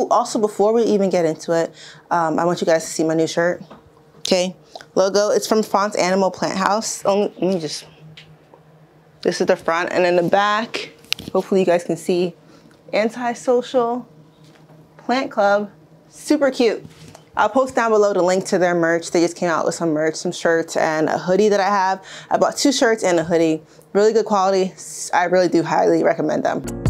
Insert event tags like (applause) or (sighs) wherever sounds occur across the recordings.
Oh, also before we even get into it, um, I want you guys to see my new shirt. Okay, logo. It's from Fonts Animal Plant House. Oh, let me just. This is the front, and then the back. Hopefully, you guys can see. Antisocial Plant Club. Super cute. I'll post down below the link to their merch. They just came out with some merch, some shirts, and a hoodie that I have. I bought two shirts and a hoodie. Really good quality. I really do highly recommend them.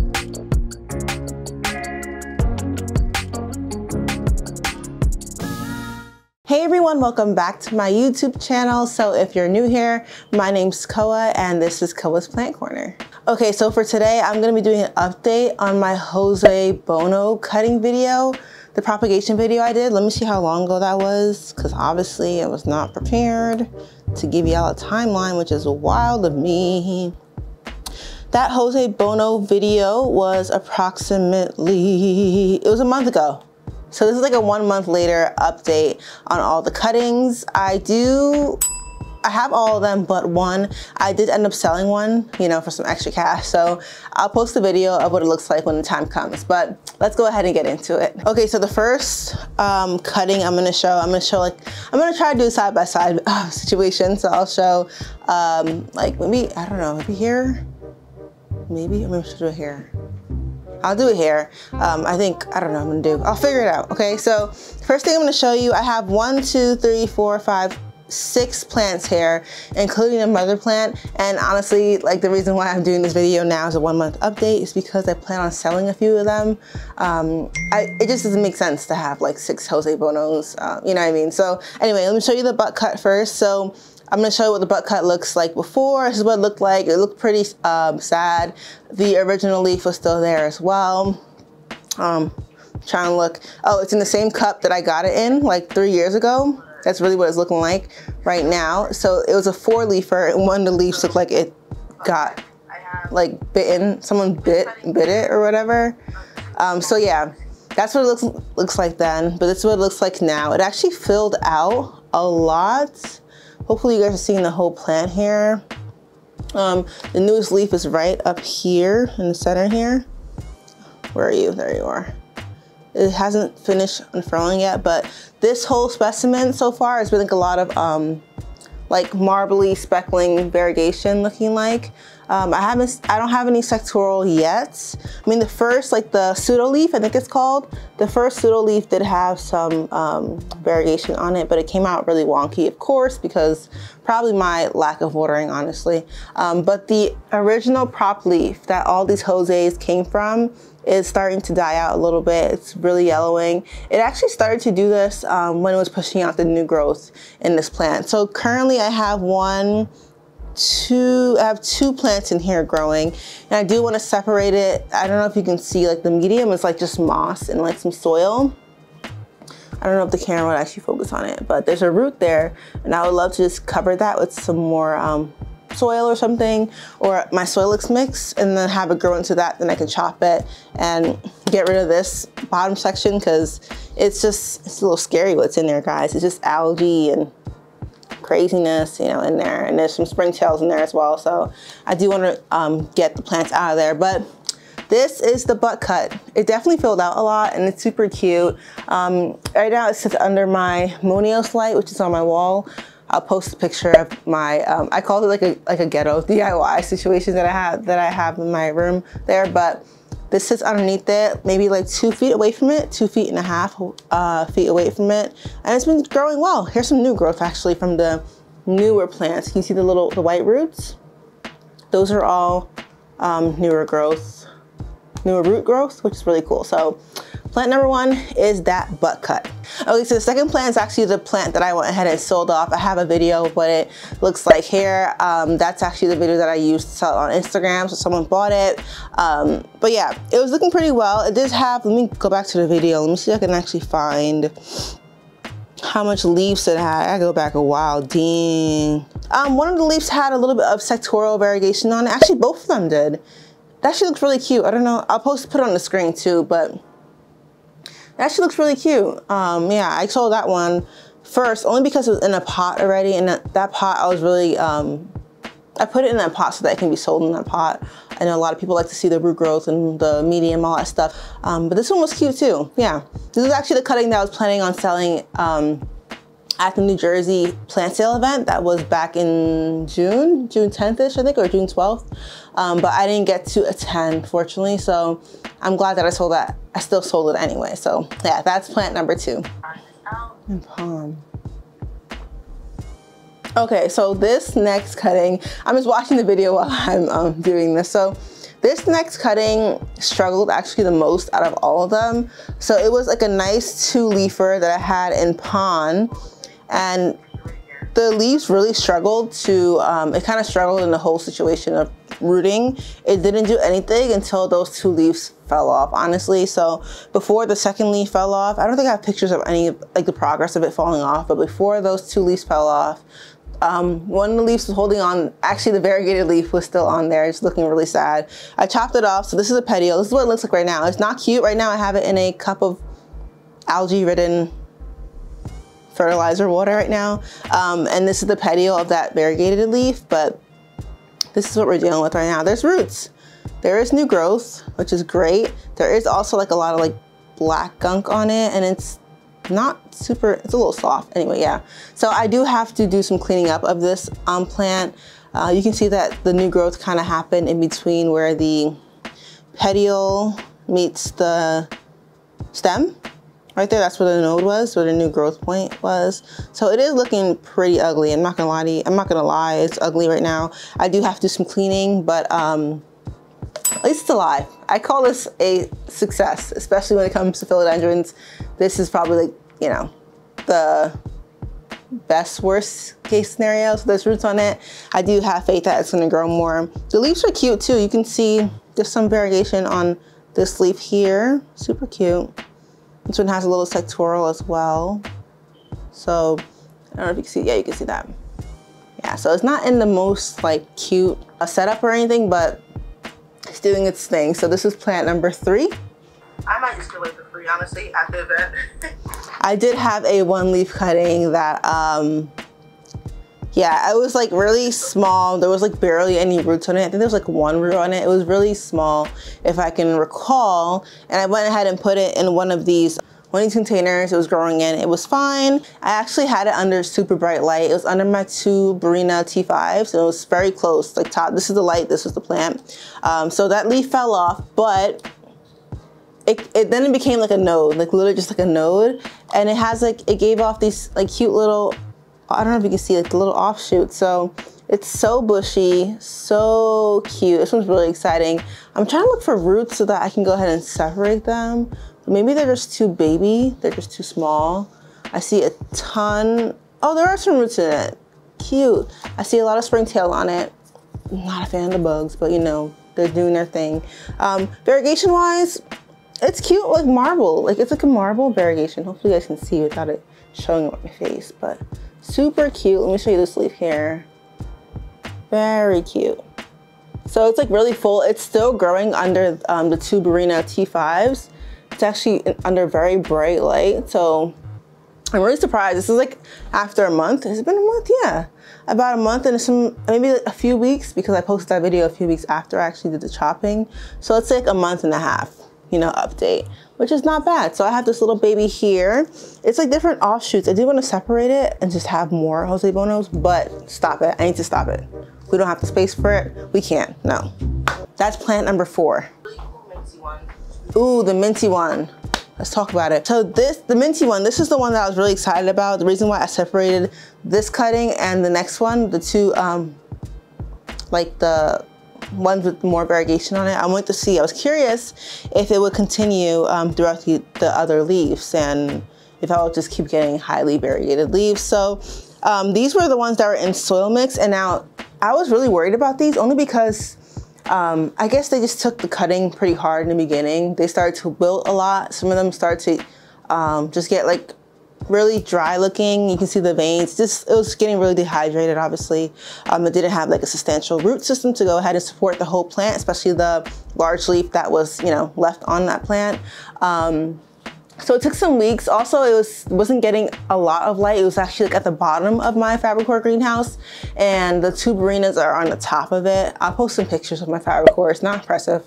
Hey everyone, welcome back to my YouTube channel. So if you're new here, my name's Koa and this is Koa's Plant Corner. Okay, so for today, I'm gonna be doing an update on my Jose Buono cutting video, the propagation video I did. Let me see how long ago that was, because obviously I was not prepared to give y'all a timeline, which is wild of me. That Jose Buono video was approximately, it was a month ago. So this is like a one month later update on all the cuttings. I do, I have all of them but one. I did end up selling one, you know, for some extra cash. So I'll post a video of what it looks like when the time comes, but let's go ahead and get into it. Okay, so the first um, cutting I'm gonna show, I'm gonna show like, I'm gonna try to do a side by side uh, (laughs) situation. So I'll show um, like maybe, I don't know, maybe here, maybe, I'm gonna do it here. I'll do it here. Um, I think, I don't know I'm gonna do. I'll figure it out, okay? So first thing I'm gonna show you, I have one, two, three, four, five, six plants here, including a mother plant. And honestly, like the reason why I'm doing this video now is a one month update is because I plan on selling a few of them. Um, I, it just doesn't make sense to have like six Jose Buonos, uh, you know what I mean? So anyway, let me show you the butt cut first. So I'm gonna show you what the butt cut looks like before. This is what it looked like. It looked pretty um, sad. The original leaf was still there as well. Um, trying to look. Oh, it's in the same cup that I got it in like three years ago. That's really what it's looking like right now. So it was a four leafer and one of the leaves looked like it got like bitten. Someone bit bit it or whatever. Um, so yeah, that's what it looks looks like then. But this is what it looks like now. It actually filled out a lot. Hopefully you guys are seeing the whole plant here. Um, the newest leaf is right up here in the center here. Where are you? There you are. It hasn't finished unfurling yet, but this whole specimen so far has been like a lot of um, like marbly speckling variegation looking like. Um, I haven't, I don't have any sectoral yet. I mean, the first, like the pseudo leaf, I think it's called, the first pseudo leaf did have some um, variegation on it, but it came out really wonky, of course, because probably my lack of watering, honestly. Um, but the original prop leaf that all these Jose's came from is starting to die out a little bit. It's really yellowing. It actually started to do this um, when it was pushing out the new growth in this plant. So currently I have one, two, I have two plants in here growing and I do want to separate it. I don't know if you can see like the medium is like just moss and like some soil. I don't know if the camera would actually focus on it, but there's a root there and I would love to just cover that with some more um, soil or something or my soilless mix and then have it grow into that then I can chop it and get rid of this bottom section because it's just it's a little scary what's in there guys it's just algae and craziness, you know, in there. And there's some springtails in there as well. So I do want to um, get the plants out of there. But this is the butt cut. It definitely filled out a lot and it's super cute. Um, right now it sits under my Monios light, which is on my wall. I'll post a picture of my, um, I call it like a, like a ghetto (laughs) DIY situation that I have, that I have in my room there. But this sits underneath it, maybe like two feet away from it, two feet and a half uh, feet away from it. And it's been growing well. Here's some new growth actually from the newer plants. Can you see the little, the white roots? Those are all um, newer growth, newer root growth, which is really cool. So Plant number one is that butt cut. Okay, so the second plant is actually the plant that I went ahead and sold off. I have a video of what it looks like here. Um, that's actually the video that I used to sell on Instagram, so someone bought it. Um, but yeah, it was looking pretty well. It did have, let me go back to the video. Let me see if I can actually find how much leaves it had. I go back a while, dang. Um, one of the leaves had a little bit of sectoral variegation on it. Actually, both of them did. That actually looks really cute. I don't know, I'll post, put it on the screen too, but actually looks really cute. Um, yeah, I sold that one first only because it was in a pot already and that, that pot I was really, um, I put it in that pot so that it can be sold in that pot. I know a lot of people like to see the root growth and the medium, all that stuff. Um, but this one was cute too. Yeah, this is actually the cutting that I was planning on selling um, at the New Jersey plant sale event that was back in June, June 10th-ish, I think, or June 12th. Um, but I didn't get to attend, fortunately. So I'm glad that I sold that. I still sold it anyway. So yeah, that's plant number two. And palm. Okay, so this next cutting, I'm just watching the video while (laughs) I'm um, doing this. So this next cutting struggled actually the most out of all of them. So it was like a nice two leafer that I had in pon and the leaves really struggled to, um, it kind of struggled in the whole situation of rooting. It didn't do anything until those two leaves fell off, honestly. So before the second leaf fell off, I don't think I have pictures of any, like the progress of it falling off, but before those two leaves fell off, um, one of the leaves was holding on, actually the variegated leaf was still on there, it's looking really sad. I chopped it off, so this is a petiole. This is what it looks like right now. It's not cute. Right now I have it in a cup of algae-ridden fertilizer water right now. Um, and this is the petiole of that variegated leaf, but this is what we're dealing with right now. There's roots. There is new growth, which is great. There is also like a lot of like black gunk on it and it's not super, it's a little soft anyway, yeah. So I do have to do some cleaning up of this um, plant. Uh, you can see that the new growth kind of happened in between where the petiole meets the stem. Right there, that's where the node was, where the new growth point was. So it is looking pretty ugly. I'm not gonna lie to you. I'm not gonna lie, it's ugly right now. I do have to do some cleaning, but um, at least it's alive. I call this a success, especially when it comes to philodendrons. This is probably like, you know, the best worst case scenario. So there's roots on it. I do have faith that it's gonna grow more. The leaves are cute too. You can see there's some variegation on this leaf here. Super cute. This one has a little sectoral as well. So I don't know if you can see, yeah, you can see that. Yeah, so it's not in the most like cute setup or anything, but it's doing its thing. So this is plant number three. I might just give away for free, honestly, at the event. (laughs) I did have a one leaf cutting that, um, yeah, it was like really small. There was like barely any roots on it. I think there was like one root on it. It was really small, if I can recall. And I went ahead and put it in one of these one of these containers, it was growing in, it was fine. I actually had it under super bright light. It was under my two Barrina T5s, so it was very close, like top, this is the light, this is the plant. Um, so that leaf fell off, but it, it then it became like a node, like literally just like a node. And it has like, it gave off these like cute little, I don't know if you can see like the little offshoot. So it's so bushy, so cute. This one's really exciting. I'm trying to look for roots so that I can go ahead and separate them. Maybe they're just too baby. They're just too small. I see a ton. Oh, there are some roots in it. Cute. I see a lot of springtail on it. I'm not a fan of the bugs, but you know, they're doing their thing. Um, variegation wise, it's cute like marble. Like it's like a marble variegation. Hopefully you guys can see without it showing up my face, but super cute. Let me show you this leaf here. Very cute. So it's like really full. It's still growing under um, the two Barrina T5s. It's actually under very bright light. So I'm really surprised. This is like after a month. Has it been a month? Yeah. About a month and some, maybe a few weeks because I posted that video a few weeks after I actually did the chopping. So it's like a month and a half, you know, update, which is not bad. So I have this little baby here. It's like different offshoots. I do want to separate it and just have more Jose Buonos, but stop it. I need to stop it. We don't have the space for it. We can't, no. That's plant number four. Ooh, the minty one. Let's talk about it. So this, the minty one, this is the one that I was really excited about. The reason why I separated this cutting and the next one, the two, um, like the ones with more variegation on it, I wanted to see, I was curious if it would continue um, throughout the, the other leaves and if I would just keep getting highly variegated leaves. So um, these were the ones that were in soil mix and now I was really worried about these only because um, I guess they just took the cutting pretty hard in the beginning. They started to wilt a lot. Some of them started to um, just get like really dry looking. You can see the veins. Just it was getting really dehydrated, obviously. Um, it didn't have like a substantial root system to go ahead and support the whole plant, especially the large leaf that was, you know, left on that plant. Um, So it took some weeks. Also, it was wasn't getting a lot of light. It was actually like at the bottom of my Fabrikör greenhouse, and the two Barrinas are on the top of it. I'll post some pictures of my Fabrikör. It's not impressive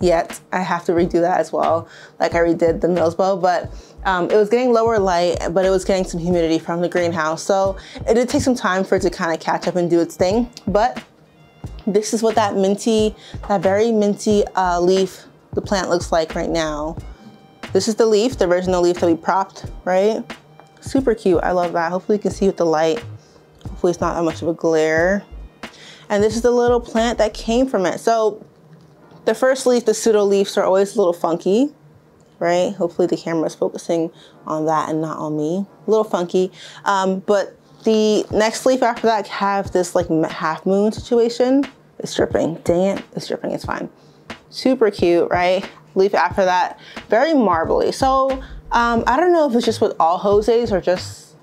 yet. I have to redo that as well, like I redid the Milsbo, but um, it was getting lower light, but it was getting some humidity from the greenhouse. So it did take some time for it to kind of catch up and do its thing, but this is what that minty, that very minty uh, leaf, the plant looks like right now. This is the leaf, the original leaf that we propped, right? Super cute, I love that. Hopefully you can see with the light. Hopefully it's not that much of a glare. And this is the little plant that came from it. So the first leaf, the pseudo leaves are always a little funky, right? Hopefully the camera is focusing on that and not on me. A little funky. Um, but the next leaf after that have this like half moon situation. It's dripping. Dang it, it's dripping, it's fine. Super cute, right? Leaf after that, very marbly. So um, I don't know if it's just with all Jose's or just,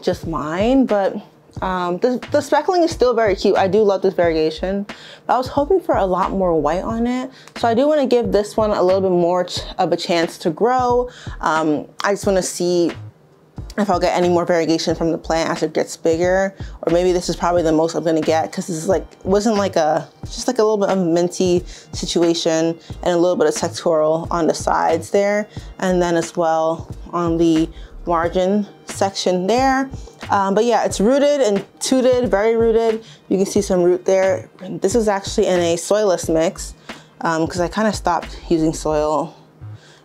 just mine, but um, the, the, speckling is still very cute. I do love this variegation. I was hoping for a lot more white on it. So I do want to give this one a little bit more of a chance to grow. Um, I just want to see if I'll get any more variegation from the plant as it gets bigger. Or maybe this is probably the most I'm gonna get because this is like, wasn't like a, just like a little bit of minty situation and a little bit of sectoral on the sides there. And then as well on the margin section there. Um, but yeah, it's rooted and tooted, very rooted. You can see some root there. This is actually in a soilless mix because um, I kind of stopped using soil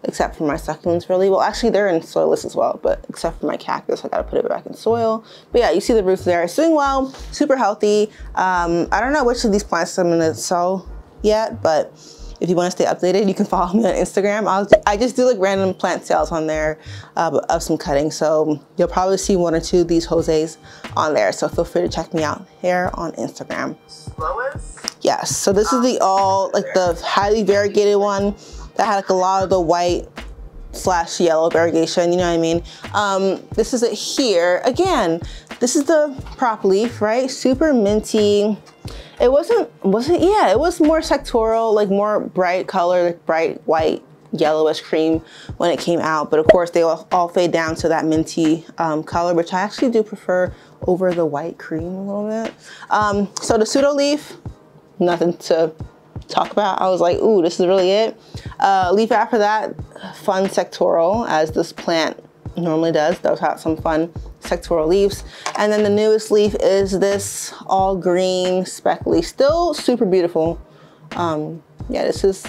except for my succulents really. Well, actually they're in soilless as well, but except for my cactus, I gotta put it back in soil. But yeah, you see the roots there. It's doing well, super healthy. Um, I don't know which of these plants I'm gonna sell yet, but if you want to stay updated, you can follow me on Instagram. I'll, I just do like random plant sales on there uh, of some cutting. So you'll probably see one or two of these Jose's on there. So feel free to check me out here on Instagram. Slowest? Yes. So this is the all, like the highly variegated one that had like a lot of the white slash yellow variegation, you know what I mean? Um, this is it here. Again, this is the prop leaf, right? Super minty it wasn't, was it? Yeah, it was more sectoral, like more bright color, like bright white, yellowish cream when it came out. But of course, they all, all fade down to that minty um, color, which I actually do prefer over the white cream a little bit. Um, so the pseudo leaf, nothing to talk about. I was like, ooh, this is really it. Uh, leaf after that, fun sectoral as this plant normally does. Those have some fun sectoral leaves. And then the newest leaf is this all green speckly. Still super beautiful. Um, yeah, this is,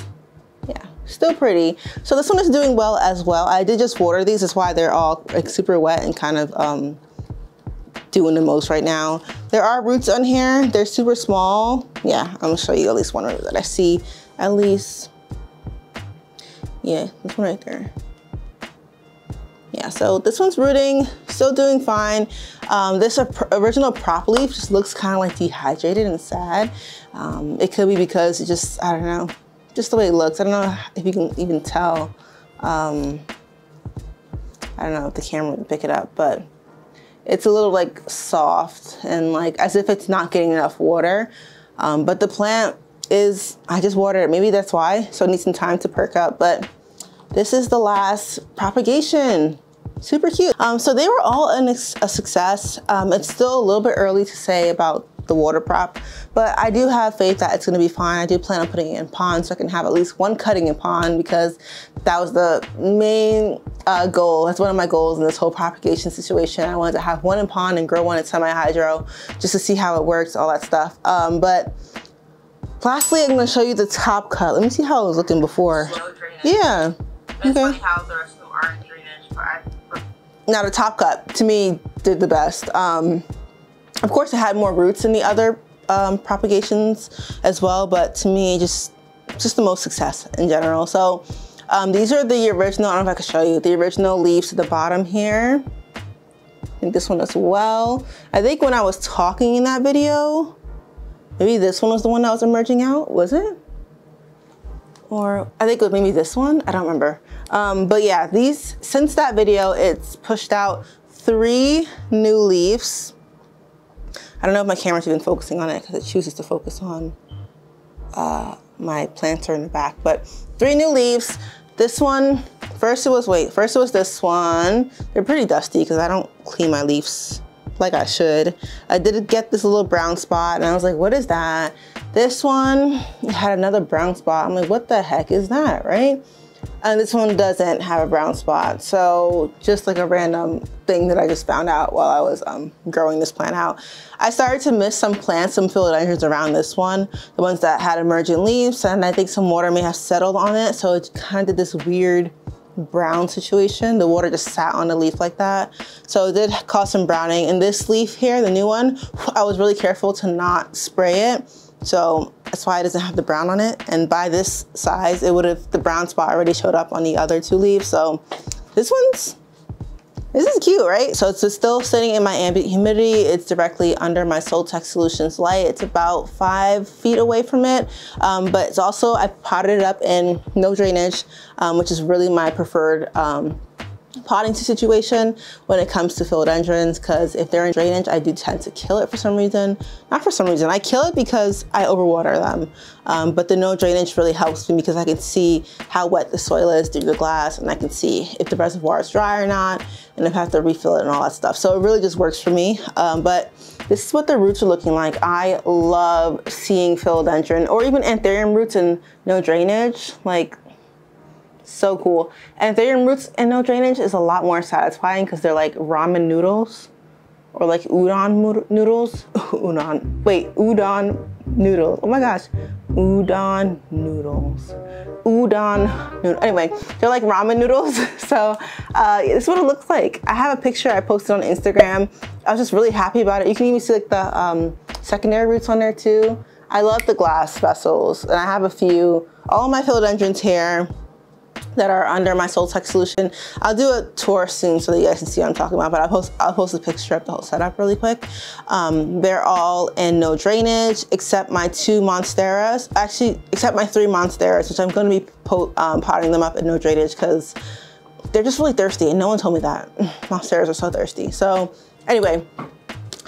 yeah, still pretty. So this one is doing well as well. I did just water these. That's why they're all like super wet and kind of um, doing the most right now. There are roots on here. They're super small. Yeah, I'm gonna show you at least one root that I see. At least, yeah, this one right there yeah, so this one's rooting, still doing fine. Um, this original prop leaf just looks kind of like dehydrated and sad. Um, it could be because it just, I don't know, just the way it looks. I don't know if you can even tell. Um, I don't know if the camera would pick it up, but it's a little like soft and like as if it's not getting enough water. Um, but the plant is, I just watered it. Maybe that's why. So it needs some time to perk up. But this is the last propagation super cute. Um, so they were all an, a success. Um, it's still a little bit early to say about the water prop, but I do have faith that it's gonna be fine. I do plan on putting it in pon so I can have at least one cutting in pon because that was the main uh, goal. That's one of my goals in this whole propagation situation. I wanted to have one in pon and grow one in semi-hydro just to see how it works, all that stuff. Um, but lastly, I'm gonna show you the top cut. Let me see how it was looking before. Yeah. Okay. Now the top cut, to me, did the best. Um, of course, it had more roots than the other um, propagations as well, but to me, just just the most success in general. So um, these are the original, I don't know if I can show you, the original leaves to the bottom here. I think this one as well. I think when I was talking in that video, maybe this one was the one that was emerging out, was it? Or I think it was maybe this one, I don't remember. Um, but yeah, these, since that video, it's pushed out three new leaves. I don't know if my camera's even focusing on it because it chooses to focus on uh, my planter in the back, but three new leaves. This one First it was, wait, first it was this one. They're pretty dusty because I don't clean my leaves like I should. I did get this little brown spot and I was like, what is that? This one had another brown spot. I'm like, what the heck is that, right? And this one doesn't have a brown spot. So just like a random thing that I just found out while I was um, growing this plant out. I started to miss some plants, some philodendrons around this one, the ones that had emergent leaves, and I think some water may have settled on it. So it kind of did this weird brown situation. The water just sat on the leaf like that. So it did cause some browning. And this leaf here, the new one, I was really careful to not spray it. So that's why it doesn't have the brown on it. And by this size, it would have, the brown spot already showed up on the other two leaves. So this one's this is cute, right? So it's still sitting in my ambient humidity. It's directly under my Soltech Solutions light. It's about five feet away from it. Um, but it's also, I potted it up in no drainage, um, which is really my preferred um, potting situation when it comes to philodendrons because if they're in drainage, I do tend to kill it for some reason. Not for some reason, I kill it because I overwater them. Um, but the no drainage really helps me because I can see how wet the soil is through the glass and I can see if the reservoir is dry or not and if I have to refill it and all that stuff. So it really just works for me. Um, but this is what the roots are looking like. I love seeing philodendron or even anthurium roots in no drainage. Like so cool. And anthurium roots and no drainage is a lot more satisfying because they're like ramen noodles or like udon noodles. (laughs) udon. Wait, udon noodles. Oh my gosh. Udon noodles. Udon noodles. Anyway, they're like ramen noodles. (laughs) so uh, this is what it looks like. I have a picture I posted on Instagram. I was just really happy about it. You can even see like the um, secondary roots on there too. I love the glass vessels and I have a few. All my philodendrons here that are under my Soltech solution. I'll do a tour soon so that you guys can see what I'm talking about, but I'll post, I'll post a picture of the whole setup really quick. Um, they're all in no drainage except my two Monsteras, actually, except my three Monsteras, which I'm gonna be um, potting them up in no drainage because they're just really thirsty and no one told me that. (sighs) Monsteras are so thirsty. So anyway,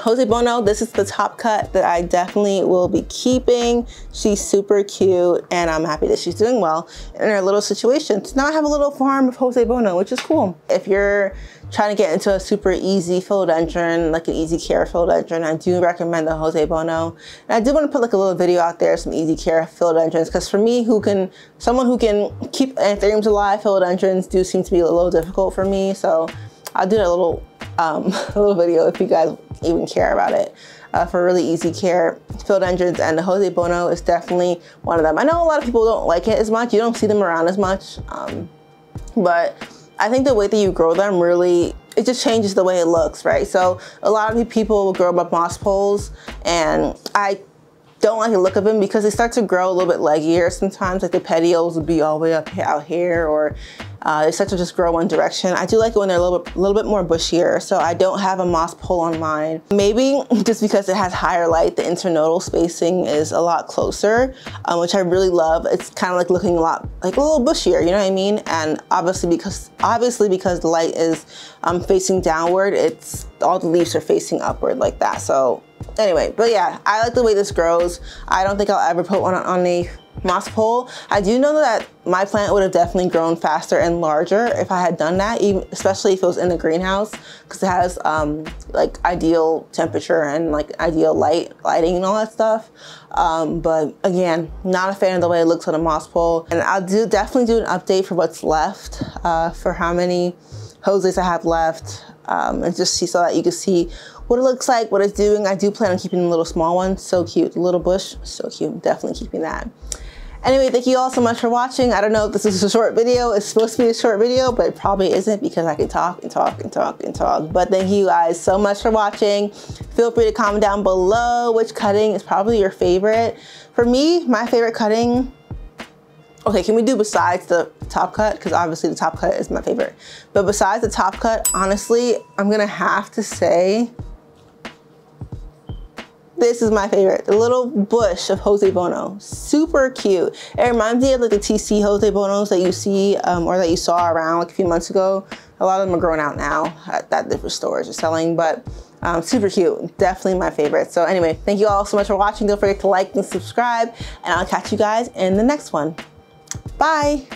Jose Buono, this is the top cut that I definitely will be keeping. She's super cute and I'm happy that she's doing well in her little situation. So now I have a little farm of Jose Buono, which is cool. If you're trying to get into a super easy philodendron, like an easy care philodendron, I do recommend the Jose Buono. And I do want to put like a little video out there, some easy care philodendrons, because for me, who can, someone who can keep anthuriums alive, philodendrons do seem to be a little difficult for me. So I'll do a little, um, (laughs) a little video if you guys even care about it. Uh, for really easy care, philodendrons and the Jose Buono is definitely one of them. I know a lot of people don't like it as much. You don't see them around as much, um, but I think the way that you grow them really, it just changes the way it looks, right? So a lot of people will grow up moss poles and I don't like the look of them because they start to grow a little bit leggier sometimes like the petioles will be all the way up out here or uh, they start to just grow one direction. I do like it when they're a little bit, little bit more bushier, so I don't have a moss pole on mine. Maybe (laughs) just because it has higher light, the internodal spacing is a lot closer, um, which I really love. It's kind of like looking a lot, like a little bushier, you know what I mean? And obviously because, obviously because the light is um, facing downward, it's, all the leaves are facing upward like that. So anyway, but yeah, I like the way this grows. I don't think I'll ever put one on a moss pole. I do know that my plant would have definitely grown faster and larger if I had done that, even, especially if it was in the greenhouse, because it has um, like ideal temperature and like ideal light, lighting and all that stuff. Um, but again, not a fan of the way it looks on a moss pole. And I'll do definitely do an update for what's left, uh, for how many Jose's I have left, um, and just see so that you can see what it looks like, what it's doing. I do plan on keeping the little small one. So cute. The little bush, so cute. Definitely keeping that. Anyway, thank you all so much for watching. I don't know if this is a short video. It's supposed to be a short video, but it probably isn't because I can talk and talk and talk and talk. But thank you guys so much for watching. Feel free to comment down below which cutting is probably your favorite. For me, my favorite cutting, okay, can we do besides the top cut? Because obviously the top cut is my favorite. But besides the top cut, honestly, I'm gonna have to say this is my favorite, the little bush of Jose Buono. Super cute. It reminds me of like the TC Jose Buonos that you see um, or that you saw around like a few months ago. A lot of them are growing out now at that different stores are selling, but um, super cute. Definitely my favorite. So anyway, thank you all so much for watching. Don't forget to like and subscribe, and I'll catch you guys in the next one. Bye.